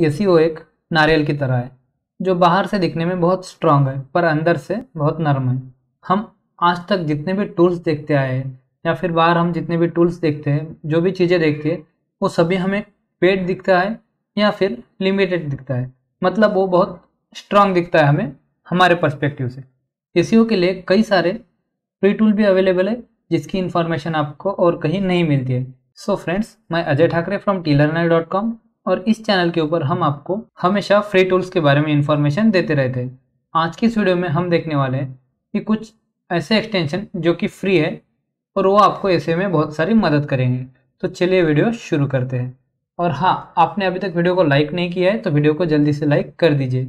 S एक नारियल की तरह है, जो बाहर से दिखने में बहुत स्ट्रांग है, पर अंदर से बहुत नरम है। हम आज तक जितने भी टूल्स देखते आए हैं, या फिर बाहर हम जितने भी टूल्स देखते हैं, जो भी चीज़ें देखते हैं, वो सभी हमें पेड दिखता है, या फिर लिमिटेड दिखता है। मतलब वो बहुत स्ट्रांग दिखता है हमें, हमारे पर्सपेक्टिव से। एस के लिए कई सारे फ्री टूल भी अवेलेबल है, जिसकी इन्फॉर्मेशन आपको और कहीं नहीं मिलती है। सो फ्रेंड्स मैं अजय ठाकरे फ्रॉम टीलरनल डॉट कॉम और इस चैनल के ऊपर हम आपको हमेशा फ्री टूल्स के बारे में इन्फॉर्मेशन देते रहते हैं। आज की इस वीडियो में हम देखने वाले हैं कि कुछ ऐसे एक्सटेंशन जो कि फ्री है और वो आपको ऐसे में बहुत सारी मदद करेंगे। तो चलिए वीडियो शुरू करते हैं। और हाँ आपने अभी तक वीडियो को लाइक नहीं किया है तो वीडियो को जल्दी से लाइक कर दीजिए,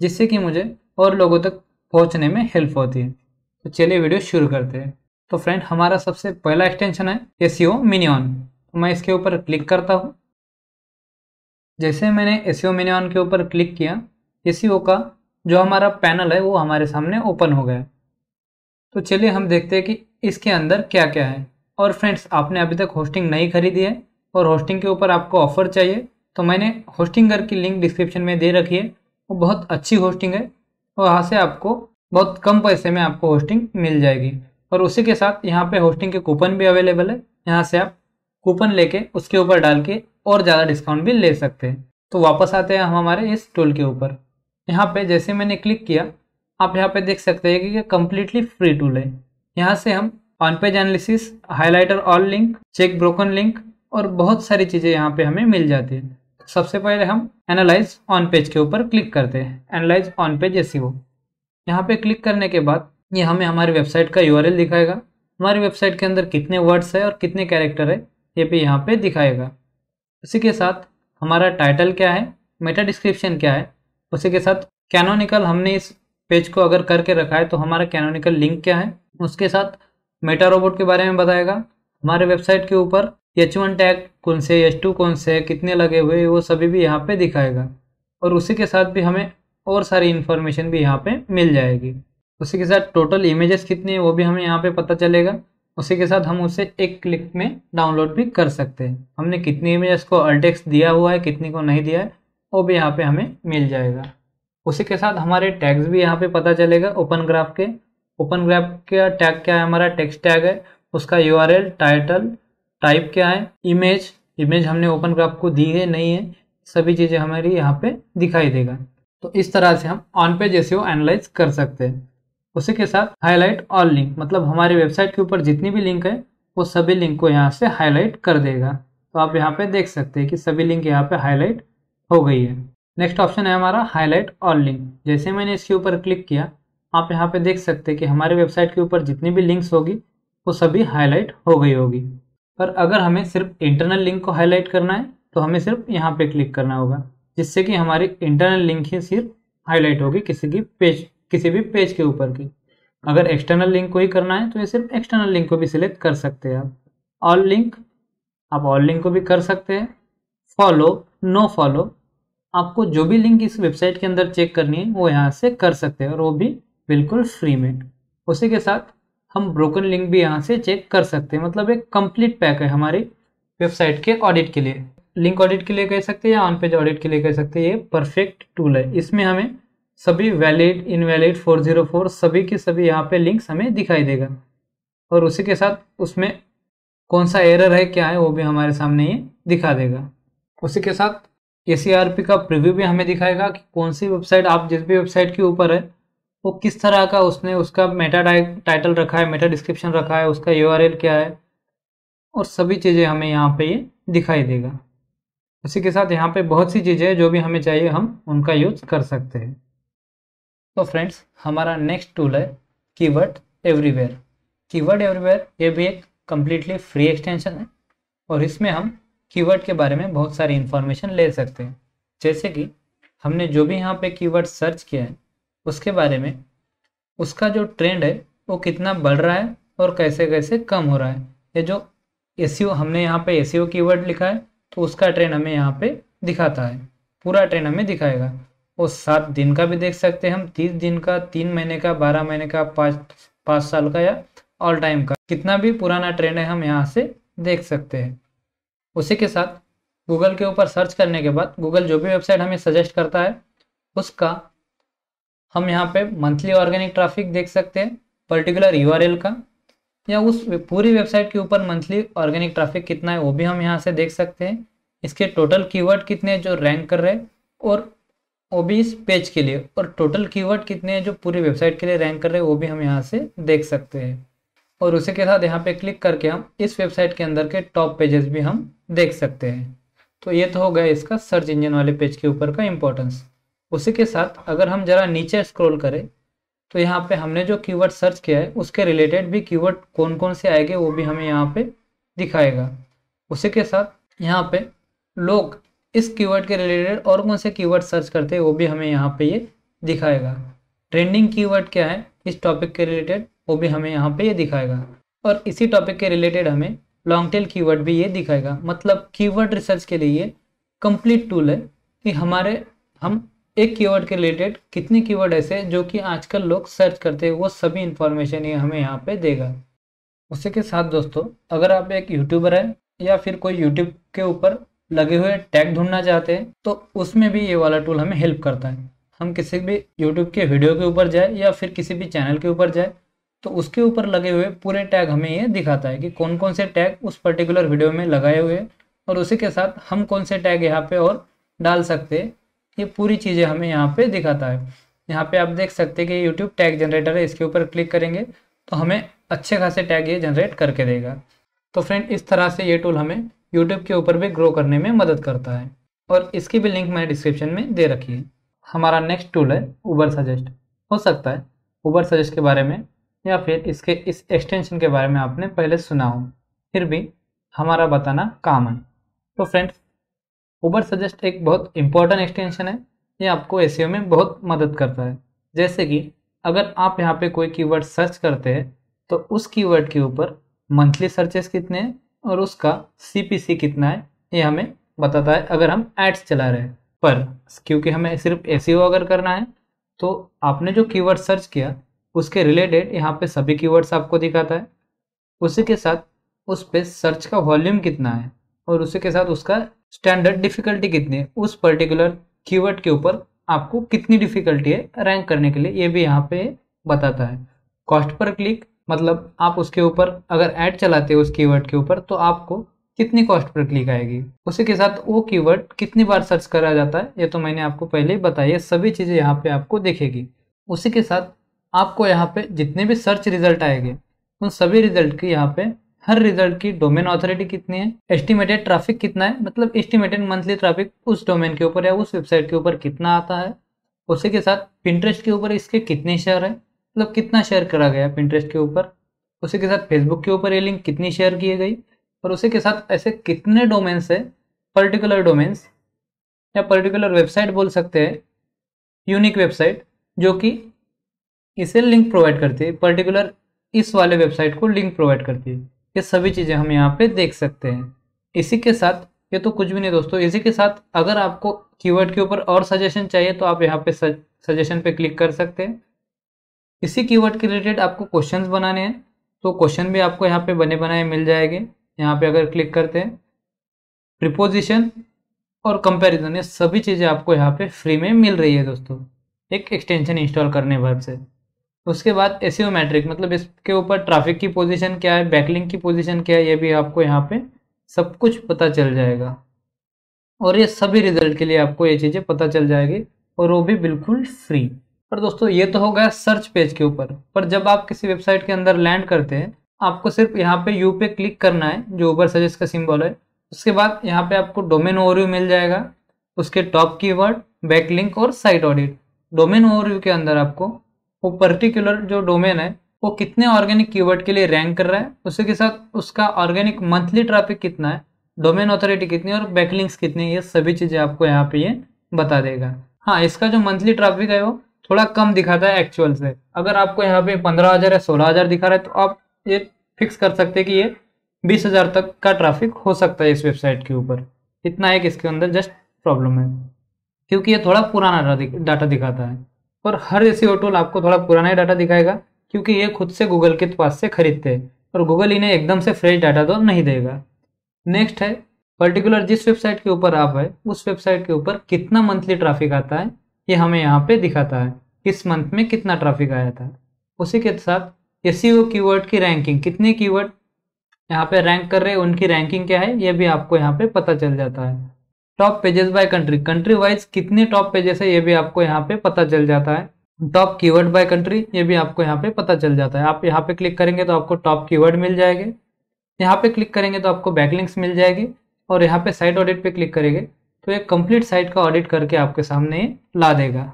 जिससे कि मुझे और लोगों तक पहुँचने में हेल्प होती है। तो चलिए वीडियो शुरू करते हैं। तो फ्रेंड हमारा सबसे पहला एक्सटेंशन है एस मिनियन तो मैं इसके ऊपर क्लिक करता हूँ। जैसे मैंने एस मिनियन के ऊपर क्लिक किया एस का जो हमारा पैनल है, वो हमारे सामने ओपन हो गया। तो चलिए हम देखते हैं कि इसके अंदर क्या क्या है। और फ्रेंड्स आपने अभी तक होस्टिंग नहीं खरीदी है और होस्टिंग के ऊपर आपको ऑफ़र चाहिए तो मैंने होस्टिंगर की लिंक डिस्क्रिप्शन में दे रखी है। वो बहुत अच्छी होस्टिंग है और वहाँ से आपको बहुत कम पैसे में आपको होस्टिंग मिल जाएगी। और उसी के साथ यहाँ पे होस्टिंग के कूपन भी अवेलेबल है। यहाँ से आप कूपन लेके उसके ऊपर डाल के और ज़्यादा डिस्काउंट भी ले सकते हैं। तो वापस आते हैं हम हमारे इस टूल के ऊपर। यहाँ पे जैसे मैंने क्लिक किया, आप यहाँ पे देख सकते हैं कि ये कम्प्लीटली फ्री टूल है। यहाँ से हम on page analysis highlighter all link check broken link और बहुत सारी चीज़ें यहाँ पे हमें मिल जाती है। सबसे पहले हम एनालाइज ऑन पेज के ऊपर क्लिक करते हैं। एनालाइज ऑन पेज एस यहाँ पे क्लिक करने के बाद ये हमें हमारी वेबसाइट का यूआरएल दिखाएगा। हमारी वेबसाइट के अंदर कितने वर्ड्स है और कितने कैरेक्टर है, ये भी यहाँ पे दिखाएगा। उसी के साथ हमारा टाइटल क्या है? मेटा डिस्क्रिप्शन क्या है? उसी के साथ कैनोनिकल हमने इस पेज को अगर करके रखा है तो हमारा कैनोनिकल लिंक क्या है? उसके साथ मेटा रोबोट के बारे में बताएगा। हमारे वेबसाइट के ऊपर एच वन टैग कौन से एच टू कौन से, कितने लगे हुए वो सभी भी यहाँ पे दिखाएगा। और उसी के साथ भी हमें और सारी इन्फॉर्मेशन भी यहाँ पे मिल जाएगी। उसी के साथ टोटल इमेजेस कितने है, वो भी हमें यहाँ पे पता चलेगा। उसी के साथ हम उसे एक क्लिक में डाउनलोड भी कर सकते हैं। हमने कितनी इमेजेस को अल्टेक्स दिया हुआ है, कितनी को नहीं दिया है, वो भी यहाँ पे हमें मिल जाएगा। उसी के साथ हमारे टैग्स भी यहाँ पे पता चलेगा ओपन ग्राफ के। ओपन ग्राफ का टैग क्या है? हमारा टेक्स्ट टैग है, उसका यूआरएल टाइटल टाइप क्या है इमेज इमेज हमने ओपन ग्राफ को दी है, नहीं है, सभी चीज़ें हमारी यहाँ पे दिखाई देगा। तो इस तरह से हम ऑन पेज ऐसे एनालाइज कर सकते हैं। उसी के साथ हाईलाइट ऑल लिंक मतलब हमारी वेबसाइट के ऊपर जितनी भी लिंक है, वो सभी लिंक को यहाँ से हाईलाइट कर देगा। तो आप यहाँ पे देख सकते हैं कि सभी लिंक यहाँ पे हाईलाइट हो गई है। नेक्स्ट ऑप्शन है हमारा हाईलाइट ऑल लिंक जैसे मैंने इसके ऊपर क्लिक किया, आप यहाँ पे देख सकते हैं कि हमारे वेबसाइट के ऊपर जितनी भी लिंक्स होगी, वो सभी हाईलाइट हो गई होगी। पर अगर हमें सिर्फ़ इंटरनल लिंक को हाईलाइट करना है तो हमें सिर्फ़ यहाँ पे क्लिक करना होगा, जिससे कि हमारी इंटरनल लिंक ही सिर्फ़ हाईलाइट होगी किसी की पेज किसी भी पेज के ऊपर की। अगर एक्सटर्नल लिंक को ही करना है तो ये सिर्फ़ एक्सटर्नल लिंक को भी सिलेक्ट कर सकते हैं आप। ऑल लिंक आप ऑल लिंक को भी कर सकते हैं। फॉलो नो फॉलो आपको जो भी लिंक इस वेबसाइट के अंदर चेक करनी है, वो यहाँ से कर सकते हैं और वो भी बिल्कुल फ्री में। उसी के साथ हम ब्रोकन लिंक भी यहाँ से चेक कर सकते हैं। मतलब एक कंप्लीट पैक है हमारी वेबसाइट के ऑडिट के लिए। लिंक ऑडिट के लिए कह सकते हैं या ऑन पेज ऑडिट के लिए कह सकते हैं। ये परफेक्ट टूल है। इसमें हमें सभी वैलिड इनवैलिड 404 सभी के सभी यहाँ पे लिंक्स हमें दिखाई देगा। और उसी के साथ उसमें कौन सा एरर है, क्या है, वो भी हमारे सामने ये दिखा देगा। उसी के साथ एसीआरपी का प्रिव्यू भी हमें दिखाएगा कि कौन सी वेबसाइट आप जिस भी वेबसाइट के ऊपर है, वो किस तरह का उसने उसका मेटा टाइटल रखा है मेटा डिस्क्रिप्शन रखा है, उसका यूआरएल क्या है, और सभी चीज़ें हमें यहाँ पे ये दिखाई देगा। उसी के साथ यहाँ पे बहुत सी चीज़ें हैं जो भी हमें चाहिए, हम उनका यूज़ कर सकते हैं। तो फ्रेंड्स हमारा नेक्स्ट टूल है कीवर्ड एवरीवेयर कीवर्ड एवरीवेयर ये भी एक कम्प्लीटली फ्री एक्सटेंशन है और इसमें हम कीवर्ड के बारे में बहुत सारी इन्फॉर्मेशन ले सकते हैं। जैसे कि हमने जो भी यहाँ पे कीवर्ड सर्च किया है, उसके बारे में, उसका जो ट्रेंड है, वो कितना बढ़ रहा है और कैसे कैसे कम हो रहा है। ये जो एस हमने यहाँ पे एस कीवर्ड लिखा है तो उसका ट्रेंड हमें यहाँ पे दिखाता है। पूरा ट्रेंड हमें दिखाएगा। वो सात दिन का भी देख सकते हैं हम। तीस दिन का, तीन महीने का, बारह महीने का, पाँच पाँच साल का या ऑल टाइम का। कितना भी पुराना ट्रेंड है हम यहाँ से देख सकते हैं। उसी के साथ गूगल के ऊपर सर्च करने के बाद गूगल जो भी वेबसाइट हमें सजेस्ट करता है, उसका हम यहाँ पे मंथली ऑर्गेनिक ट्रैफ़िक देख सकते हैं पर्टिकुलर यूआरएल का या उस पूरी वेबसाइट के ऊपर मंथली ऑर्गेनिक ट्रैफ़िक कितना है वो भी हम यहाँ से देख सकते हैं। इसके टोटल कीवर्ड कितने जो रैंक कर रहे हैं और इस पेज के लिए। और टोटल कीवर्ड कितने हैं जो पूरी वेबसाइट के लिए रैंक कर रहे हैं, वो भी हम यहाँ से देख सकते हैं। और उसी के साथ यहाँ पे क्लिक करके हम इस वेबसाइट के अंदर के टॉप पेजेस भी हम देख सकते हैं। तो ये तो हो गया इसका सर्च इंजन वाले पेज के ऊपर का इम्पोर्टेंस उसी के साथ अगर हम ज़रा नीचे स्क्रॉल करें तो यहाँ पे हमने जो कीवर्ड सर्च किया है, उसके रिलेटेड भी कीवर्ड कौन कौन से आएँगे, वो भी हमें यहाँ पे दिखाएगा। उसी के साथ यहाँ पे लोग इस कीवर्ड के रिलेटेड और कौन से कीवर्ड सर्च करते हैं, वो भी हमें यहाँ पे ये दिखाएगा। ट्रेंडिंग कीवर्ड क्या है, इस टॉपिक के रिलेटेड, वो भी हमें यहाँ पे ये दिखाएगा। और इसी टॉपिक के रिलेटेड हमें लॉन्ग टेल कीवर्ड भी ये दिखाएगा। मतलब कीवर्ड रिसर्च के लिए कंप्लीट टूल है कि हमारे, हम एक कीवर्ड के रिलेटेड कितने कीवर्ड ऐसे जो कि आजकल लोग सर्च करते हैं, वो सभी इंफॉर्मेशन ये हमें यहाँ पे देगा। उसी के साथ दोस्तों, अगर आप एक यूट्यूबर हैं या फिर कोई यूट्यूब के ऊपर लगे हुए टैग ढूंढना चाहते हैं तो उसमें भी ये वाला टूल हमें हेल्प करता है। हम किसी भी यूट्यूब के वीडियो के ऊपर जाए या फिर किसी भी चैनल के ऊपर जाए तो उसके ऊपर लगे हुए पूरे टैग हमें ये दिखाता है कि कौन कौन से टैग उस पर्टिकुलर वीडियो में लगाए हुए और उसी के साथ हम कौन से टैग यहाँ पे और डाल सकते हैं। ये पूरी चीज़ें हमें यहाँ पे दिखाता है। यहाँ पे आप देख सकते हैं कि यूट्यूब टैग जनरेटर है, इसके ऊपर क्लिक करेंगे तो हमें अच्छे खासे टैग ये जनरेट करके देगा। तो फ्रेंड इस तरह से ये टूल हमें यूट्यूब के ऊपर भी ग्रो करने में मदद करता है। और इसकी भी लिंक मैंने डिस्क्रिप्शन में दे रखी है। हमारा नेक्स्ट टूल है ऊबर सजेस्ट हो सकता है ऊबर सजेस्ट के बारे में या फिर इसके इस एक्सटेंशन के बारे में आपने पहले सुना हो। फिर भी हमारा बताना काम है तो फ्रेंड्स ऊबर सजेस्ट एक बहुत इंपॉर्टेंट एक्सटेंशन है। ये आपको एस में बहुत मदद करता है। जैसे कि अगर आप यहाँ पे कोई कीवर्ड सर्च करते हैं तो उस कीवर्ड के ऊपर मंथली सर्चेस कितने हैं और उसका CPC कितना है, ये हमें बताता है अगर हम एड्स चला रहे हैं। पर क्योंकि हमें सिर्फ़ एस अगर करना है तो आपने जो कीवर्ड सर्च किया, उसके रिलेटेड यहाँ पे सभी कीवर्ड्स आपको दिखाता है। उसी के साथ उस पर सर्च का वॉल्यूम कितना है और उसी के साथ उसका स्टैंडर्ड डिफिकल्टी कितनी है, उस पर्टिकुलर कीवर्ड के ऊपर आपको कितनी डिफिकल्टी है रैंक करने के लिए, ये भी यहाँ पे बताता है। कॉस्ट पर क्लिक मतलब आप उसके ऊपर अगर ऐड चलाते हो उस कीवर्ड के ऊपर तो आपको कितनी कॉस्ट पर क्लिक आएगी? उसी के साथ वो कीवर्ड कितनी बार सर्च करा जाता है, ये तो मैंने आपको पहले ही बताया सभी चीज़ें यहाँ पे आपको दिखेगी। उसी के साथ आपको यहाँ पे जितने भी सर्च रिज़ल्ट आएँगे, उन सभी रिज़ल्ट की यहाँ पे हर रिज़ल्ट की डोमेन ऑथोरिटी कितनी है एस्टिमेटेड ट्रैफ़िक कितना है मतलब एस्टिमेटेड मंथली ट्रैफ़िक उस डोमेन के ऊपर या उस वेबसाइट के ऊपर कितना आता है। उसी के साथ पिंटरेस्ट के ऊपर इसके कितने शेयर है मतलब कितना शेयर करा गया पिंटरेस्ट के ऊपर? उसी के साथ फेसबुक के ऊपर ये लिंक कितनी शेयर की गई? और उसी के साथ ऐसे कितने डोमेन्स है? पर्टिकुलर डोमेन्स या पर्टिकुलर वेबसाइट बोल सकते हैं। यूनिक वेबसाइट जो कि इसे लिंक प्रोवाइड करती है। पर्टिकुलर इस वाले वेबसाइट को लिंक प्रोवाइड करती है। ये सभी चीज़ें हम यहाँ पे देख सकते हैं। इसी के साथ, ये तो कुछ भी नहीं दोस्तों, इसी के साथ अगर आपको कीवर्ड के ऊपर और सजेशन चाहिए तो आप यहाँ पे सजेशन पे क्लिक कर सकते हैं। इसी कीवर्ड के रिलेटेड आपको क्वेश्चंस बनाने हैं। तो क्वेश्चन भी आपको यहाँ पे बने बनाए मिल जाएँगे। यहाँ पे अगर क्लिक करते हैं प्रिपोजिशन और कंपैरिजन ये सभी चीज़ें आपको यहाँ पे फ्री में मिल रही है दोस्तों। एक एक्सटेंशन इंस्टॉल करने भर से। उसके बाद एसियो मैट्रिक मतलब इसके ऊपर ट्रैफ़िक की पोजीशन क्या है बैकलिंग की पोजीशन क्या है, ये भी आपको यहाँ पे सब कुछ पता चल जाएगा। और ये सभी रिज़ल्ट के लिए आपको ये चीज़ें पता चल जाएगी और वो भी बिल्कुल फ्री पर दोस्तों, ये तो हो गया सर्च पेज के ऊपर। पर जब आप किसी वेबसाइट के अंदर लैंड करते हैं, आपको सिर्फ़ यहाँ पे यू पे क्लिक करना है, जो ऊबर सजेस्ट का सिंबल है। उसके बाद यहाँ पे आपको डोमेन ओवरव्यू मिल जाएगा, उसके टॉप कीवर्ड बैकलिंक और साइट ऑडिट डोमेन ओवरव्यू के अंदर आपको वो पर्टिकुलर जो डोमेन है, वो कितने ऑर्गेनिक कीवर्ड के लिए रैंक कर रहा है, उसी के साथ उसका ऑर्गेनिक मंथली ट्रैफ़िक कितना है डोमेन अथॉरिटी कितनी और बैकलिंक्स कितनी ये सभी चीज़ें आपको यहाँ पे ये बता देगा। हाँ इसका जो मंथली ट्रैफ़िक है वो थोड़ा कम दिखाता है एक्चुअल से। अगर आपको यहाँ पे पंद्रह हज़ार या सोलह हज़ार दिखा रहा है तो आप ये फिक्स कर सकते हैं कि ये बीस हज़ार तक का ट्रैफ़िक हो सकता है इस वेबसाइट के ऊपर। इतना एक इसके अंदर जस्ट प्रॉब्लम है। क्योंकि ये थोड़ा पुराना डाटा दिखाता है। और हर ऐसी टूल आपको थोड़ा पुराना ही डाटा दिखाएगा, क्योंकि ये खुद से गूगल के पास से खरीदते हैं। और गूगल इन्हें एकदम से फ्रेश डाटा तो नहीं देगा। नेक्स्ट है पर्टिकुलर जिस वेबसाइट के ऊपर आप है, उस वेबसाइट के ऊपर कितना मंथली ट्रैफ़िक आता है ये हमें यहाँ पे दिखाता है किस मंथ में कितना ट्रैफ़िक आया था। उसी के साथ एस कीवर्ड की रैंकिंग कितने कीवर्ड यहाँ पे रैंक कर रहे हैं, उनकी रैंकिंग क्या है, ये भी आपको यहाँ पे पता चल जाता है। Top pages by country country wise कितने टॉप पेजेस है, ये भी आपको यहाँ पे पता चल जाता है। टॉप कीवर्ड बाय कंट्री ये भी आपको यहाँ पे पता चल जाता है। आप यहाँ पे क्लिक करेंगे तो आपको टॉप कीवर्ड मिल जाएँगे। यहाँ पे क्लिक करेंगे तो आपको बैकलिंक्स मिल जाएगी और यहाँ पे साइट ऑडिट पे क्लिक करेंगे। तो एक कंप्लीट साइट का ऑडिट करके आपके सामने ला देगा।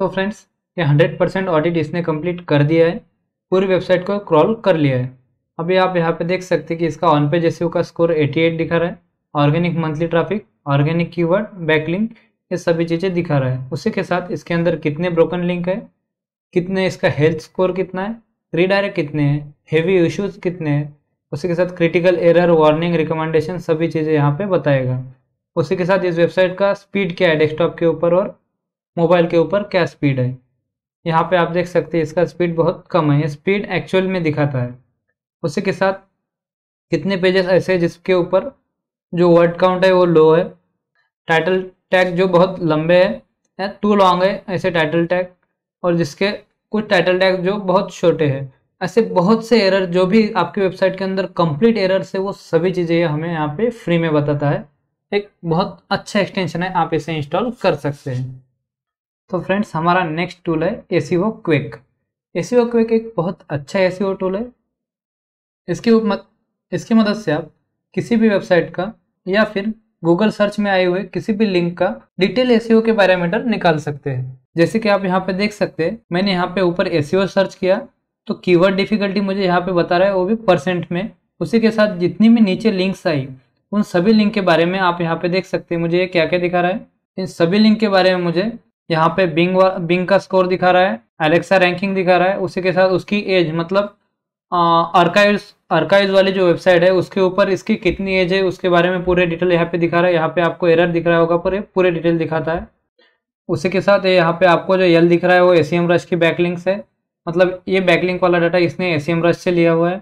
तो फ्रेंड्स ये हंड्रेड परसेंट ऑडिट इसने कंप्लीट कर दिया है। पूरी वेबसाइट को क्रॉल कर लिया है। अभी आप यहाँ पे देख सकते हैं कि इसका ऑन पेज एस का स्कोर 88 दिखा रहा है। Organic monthly traffic organic keyword backlink ये सभी चीज़ें दिखा रहा है। उसी के साथ इसके अंदर कितने ब्रोकन लिंक है, कितने इसका हेल्थ स्कोर कितना है रीडायरेक्ट कितने हैं हेवी इश्यूज़ कितने हैं, उसी के साथ क्रिटिकल एरर वार्निंग रिकमेंडेशन सभी चीज़ें यहाँ पे बताएगा। उसी के साथ इस वेबसाइट का स्पीड क्या है डेस्कटॉप के ऊपर और मोबाइल के ऊपर क्या स्पीड है? यहाँ पे आप देख सकते हैं इसका स्पीड बहुत कम है। ये स्पीड एक्चुअल में दिखाता है। उसी के साथ कितने पेजेस ऐसे जिसके ऊपर जो वर्ड काउंट है वो लो है। टाइटल टैग जो बहुत लंबे है टू लॉन्ग है ऐसे टाइटल टैग और जिसके कुछ टाइटल टैग जो बहुत छोटे हैं। ऐसे बहुत से एरर जो भी आपकी वेबसाइट के अंदर कंप्लीट एरर से वो सभी चीज़ें हमें यहाँ पे फ्री में बताता है। एक बहुत अच्छा एक्सटेंशन है आप इसे इंस्टॉल कर सकते हैं। तो फ्रेंड्स हमारा नेक्स्ट टूल है ए सी क्विक ए सी ओ क्विक एक बहुत अच्छा ए सी ओ टूल है। इसकी मद, इसकी मदद से आप किसी भी वेबसाइट का या फिर गूगल सर्च में आए हुए किसी भी लिंक का डिटेल एस के पैरामीटर निकाल सकते हैं। जैसे कि आप यहाँ पे देख सकते हैं मैंने यहाँ पे ऊपर एस सर्च किया तो कीवर्ड डिफिकल्टी मुझे यहाँ पे बता रहा है वो भी परसेंट में। उसी के साथ जितनी भी नीचे लिंक्स आई उन सभी लिंक के बारे में आप यहाँ पे देख सकते हैं। मुझे ये क्या क्या दिखा रहा है? इन सभी लिंक के बारे में मुझे यहाँ पे बिंग बिंग का स्कोर दिखा रहा है एलेक्सा रैंकिंग दिखा रहा है, उसी के साथ उसकी एज मतलब आर्काइव्स आर्काइव्स वाली जो वेबसाइट है, उसके ऊपर इसकी कितनी एज है, उसके बारे में पूरे डिटेल यहाँ पे दिखा रहा है। यहाँ पे आपको एरर दिख रहा होगा, पर, पूरे डिटेल दिखाता है। उसी के साथ यहाँ पे आपको जो यल दिख रहा है, वो ए सी एम रश की बैकलिंक्स है। मतलब ये बैकलिंक वाला डाटा इसने ए सी एम रश से लिया हुआ है।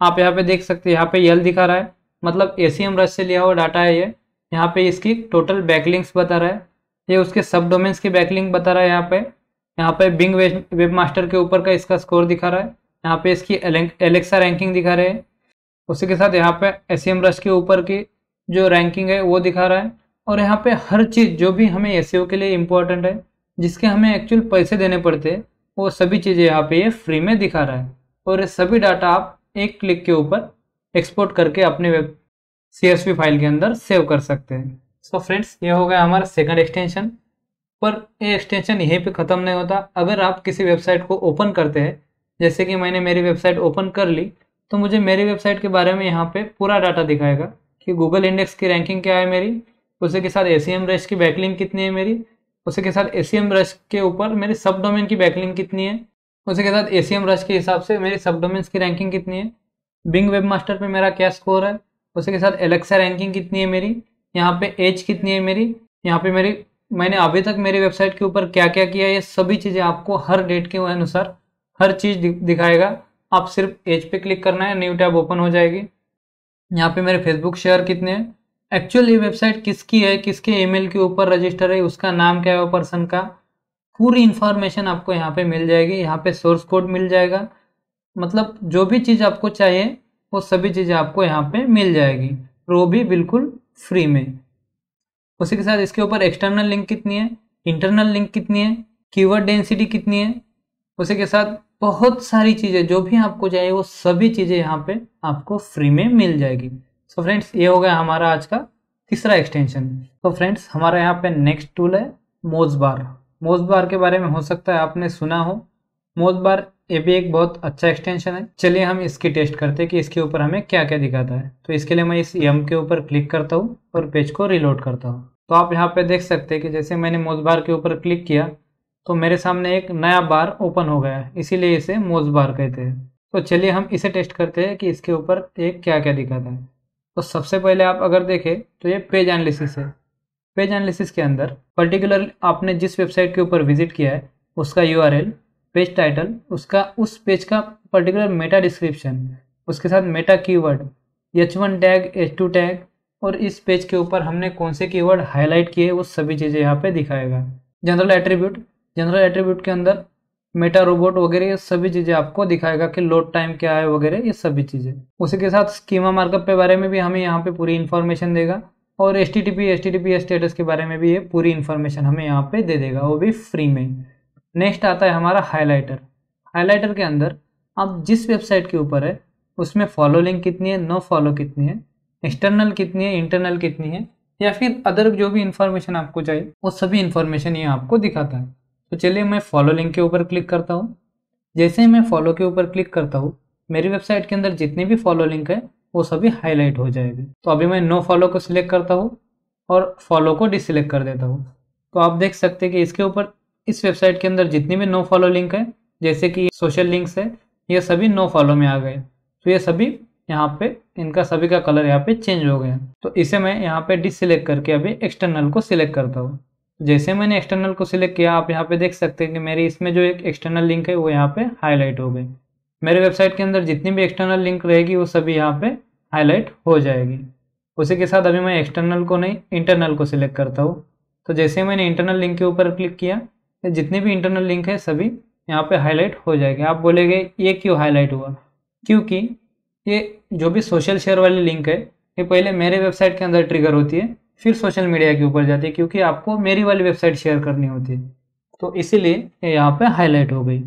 आप यहाँ पे देख सकते हैं, यहाँ पे यल दिखा रहा है। मतलब ए सी एम रश से लिया हुआ डाटा है ये। यहाँ पे इसकी टोटल बैकलिंक्स बता रहा है। ये उसके सब डोमेन्स की बैकलिंक बता रहा है यहाँ पे। यहाँ पे बिंग वेब मास्टर के ऊपर का इसका स्कोर दिखा रहा है। यहाँ पे इसकी एलेक्सा रैंकिंग दिखा रहे हैं। उसी के साथ यहाँ पे एस रश के ऊपर की जो रैंकिंग है वो दिखा रहा है। और यहाँ पे हर चीज़ जो भी हमें एस के लिए इम्पोर्टेंट है, जिसके हमें एक्चुअल पैसे देने पड़ते हैं वो सभी चीज़ें यहाँ पे ये फ्री में दिखा रहा है। और ये सभी डाटा आप एक क्लिक के ऊपर एक्सपोर्ट करके अपने वेब सी फ़ाइल के अंदर सेव कर सकते हैं। सो so फ्रेंड्स ये हो गया हमारा सेकंड एक्सटेंशन पर ये एक्सटेंशन यहीं पे ख़त्म नहीं होता। अगर आप किसी वेबसाइट को ओपन करते हैं, जैसे कि मैंने मेरी वेबसाइट ओपन कर ली तो मुझे मेरी वेबसाइट के बारे में यहाँ पे पूरा डाटा दिखाएगा कि गूगल इंडेक्स की रैंकिंग क्या है मेरी, उसी के साथ ए सी एम की बैकलिंग कितनी है मेरी, उसी के साथ ए सी एम के ऊपर मेरी सब डोमेन की बैकलिंग कितनी है, उसी के साथ ए सी एम के हिसाब से मेरी सब डोमेन्स की रैंकिंग कितनी है। बिंग वेब मास्टर पर मेरा क्या स्कोर है? उसी के साथ एलेक्सा रैंकिंग कितनी है मेरी? यहाँ पे एज कितनी है मेरी? यहाँ पे मेरी, मैंने अभी तक मेरी वेबसाइट के ऊपर क्या क्या किया ये सभी चीज़ें आपको हर डेट के अनुसार हर चीज़ दिखाएगा। आप सिर्फ़ एज पे क्लिक करना है न्यू टैब ओपन हो जाएगी। यहाँ पे मेरे फेसबुक शेयर कितने हैं? एक्चुअल ये वेबसाइट किसकी है? किसके ईमेल के ऊपर रजिस्टर है? उसका नाम क्या है पर्सन का? पूरी इन्फॉर्मेशन आपको यहाँ पे मिल जाएगी। यहाँ पे सोर्स कोड मिल जाएगा। मतलब जो भी चीज़ आपको चाहिए, वो सभी चीज़ें आपको यहाँ पे मिल जाएगी। और वो भी बिल्कुल फ्री में। उसी के साथ इसके ऊपर एक्सटर्नल लिंक कितनी है? इंटरनल लिंक कितनी है? कीवर्ड डेंसिटी कितनी है? उसी के साथ बहुत सारी चीज़ें, जो भी आपको चाहिए, वो सभी चीज़ें यहाँ पे आपको फ्री में मिल जाएगी। सो so फ्रेंड्स ये हो गया हमारा आज का तीसरा एक्सटेंशन तो फ्रेंड्स हमारा यहाँ पे नेक्स्ट टूल है मोज बार मोज बार के बारे में हो सकता है आपने सुना हो। मोज बार ये भी एक बहुत अच्छा एक्सटेंशन है। चलिए हम इसकी टेस्ट करते हैं कि इसके ऊपर हमें क्या क्या दिखाता है। तो इसके लिए मैं इस यम के ऊपर क्लिक करता हूँ और पेज को रिलोड करता हूँ। तो आप यहाँ पे देख सकते हैं कि जैसे मैंने मोज बार के ऊपर क्लिक किया तो मेरे सामने एक नया बार ओपन हो गया है। इसीलिए इसे मोज बार कहते हैं। तो चलिए हम इसे टेस्ट करते हैं कि इसके ऊपर एक क्या क्या दिखाता है। तो सबसे पहले आप अगर देखें तो ये पेज एनालिसिस है। पेज एनालिसिस के अंदर पर्टिकुलर आपने जिस वेबसाइट के ऊपर विज़िट किया है, उसका यूआरएल पेज टाइटल उसका, उस पेज का पर्टिकुलर मेटा डिस्क्रिप्शन उसके साथ meta keyword H one tag H two tag और इस पेज के ऊपर हमने कौन से कीवर्ड हाईलाइट किए वो सभी चीज़ें यहाँ पे दिखाएगा। जनरल एट्रीब्यूट जनरल एट्रीब्यूट के अंदर मेटा रोबोट वगैरह, ये सभी चीज़ें आपको दिखाएगा कि लोड टाइम क्या है वगैरह, ये सभी चीज़ें। उसी के साथ स्कीमा मार्कअप के बारे में भी हमें यहाँ पे पूरी इन्फॉर्मेशन देगा, और S T T P S T T P status के बारे में भी ये पूरी इन्फॉर्मेशन हमें यहाँ पे दे देगा, वो भी फ्री में। नेक्स्ट आता है हमारा हाईलाइटर हाईलाइटर के अंदर आप जिस वेबसाइट के ऊपर है, उसमें फॉलो लिंक कितनी है नो फॉलो कितनी है एक्सटर्नल कितनी है इंटरनल कितनी है, या फिर अदर जो भी इन्फॉर्मेशन आपको चाहिए, वो सभी इन्फॉर्मेशन ये आपको दिखाता है। तो चलिए मैं फॉलो लिंक के ऊपर क्लिक करता हूँ। जैसे ही मैं फॉलो के ऊपर क्लिक करता हूँ, मेरी वेबसाइट के अंदर जितने भी फॉलो लिंक है, वो सभी हाईलाइट हो जाएगी। तो अभी मैं नो फॉलो को सिलेक्ट करता हूँ और फॉलो को डिसलेक्ट कर देता हूँ। तो आप देख सकते हैं कि इसके ऊपर इस वेबसाइट के अंदर जितनी भी नो फॉलो लिंक है, जैसे कि सोशल लिंक्स है, ये सभी नो फॉलो में आ गए। तो ये सभी यहाँ पे, इनका सभी का कलर यहाँ पे चेंज हो गया। तो इसे मैं यहाँ पे डिसलेक्ट करके अभी एक्सटर्नल को सिलेक्ट करता हूँ। जैसे मैंने एक्सटर्नल को सिलेक्ट किया, आप यहाँ पे देख सकते हैं कि मेरी इसमें जो एक एक्सटर्नल लिंक है, वो यहाँ पे हाईलाइट हो गई। मेरे वेबसाइट के अंदर जितनी भी एक्सटर्नल लिंक रहेगी, वो सभी यहाँ पे हाईलाइट हो जाएगी। उसी के साथ अभी मैं एक्सटर्नल को नहीं इंटरनल को सिलेक्ट करता हूँ। तो जैसे मैंने इंटरनल लिंक के ऊपर क्लिक किया जितने भी इंटरनल लिंक है सभी यहाँ पे हाईलाइट हो जाएगी। आप बोलेंगे, ये क्यों हाईलाइट हुआ? क्योंकि ये जो भी सोशल शेयर वाली लिंक है, ये पहले मेरे वेबसाइट के अंदर ट्रिगर होती है, फिर सोशल मीडिया के ऊपर जाती है, क्योंकि आपको मेरी वाली वेबसाइट शेयर करनी होती है। तो इसीलिए ये यहाँ पे हाईलाइट हो गई।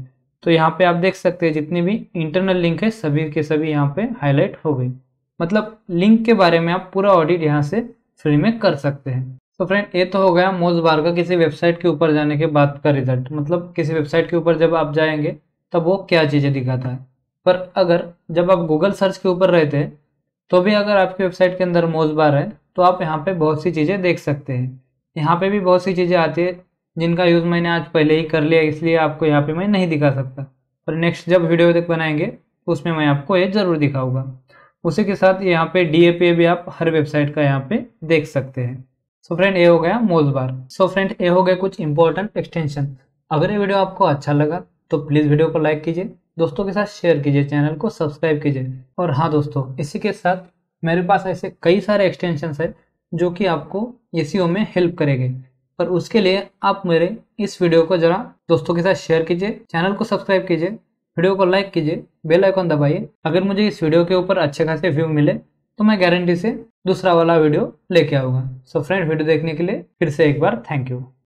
तो यहाँ पे आप देख सकते हैं, जितनी भी इंटरनल लिंक है, सभी के सभी यहाँ पे हाईलाइट हो गई। मतलब लिंक के बारे में आप पूरा ऑडिट यहाँ से फ्री में कर सकते हैं। तो फ्रेंड ये तो हो गया मोज बार का किसी वेबसाइट के ऊपर जाने के बाद का रिज़ल्ट मतलब किसी वेबसाइट के ऊपर जब आप जाएँगे, तब वो क्या चीज़ें दिखाता है? पर अगर जब आप गूगल सर्च के ऊपर रहते हैं तो भी अगर आपकी वेबसाइट के अंदर मोज बार है तो आप यहाँ पे बहुत सी चीज़ें देख सकते हैं। यहाँ पे भी बहुत सी चीज़ें आती है, जिनका यूज़ मैंने आज पहले ही कर लिया, इसलिए आपको यहाँ पे मैं नहीं दिखा सकता। पर नेक्स्ट जब वीडियो तक बनाएँगे, उसमें मैं आपको ये ज़रूर दिखाऊँगा। उसी के साथ यहाँ पे डी भी आप हर वेबसाइट का यहाँ पे देख सकते हैं। सो फ्रेंड ये हो गया मोज बार। सो फ्रेंड ये हो गए कुछ इंपॉर्टेंट एक्सटेंशन अगर ये वीडियो आपको अच्छा लगा तो प्लीज़ वीडियो को लाइक कीजिए, दोस्तों के साथ शेयर कीजिए चैनल को सब्सक्राइब कीजिए। और हाँ दोस्तों, इसी के साथ मेरे पास ऐसे कई सारे एक्सटेंशन है, जो कि आपको एस में हेल्प करेंगे। पर उसके लिए आप मेरे इस वीडियो को ज़रा दोस्तों के साथ शेयर कीजिए चैनल को सब्सक्राइब कीजिए, वीडियो को लाइक कीजिए बेल आइकॉन दबाइए। अगर मुझे इस वीडियो के ऊपर अच्छे खासे व्यू मिले तो मैं गारंटी से दूसरा वाला वीडियो लेके आऊँगा। सो फ्रेंड वीडियो देखने के लिए फिर से एक बार थैंक यू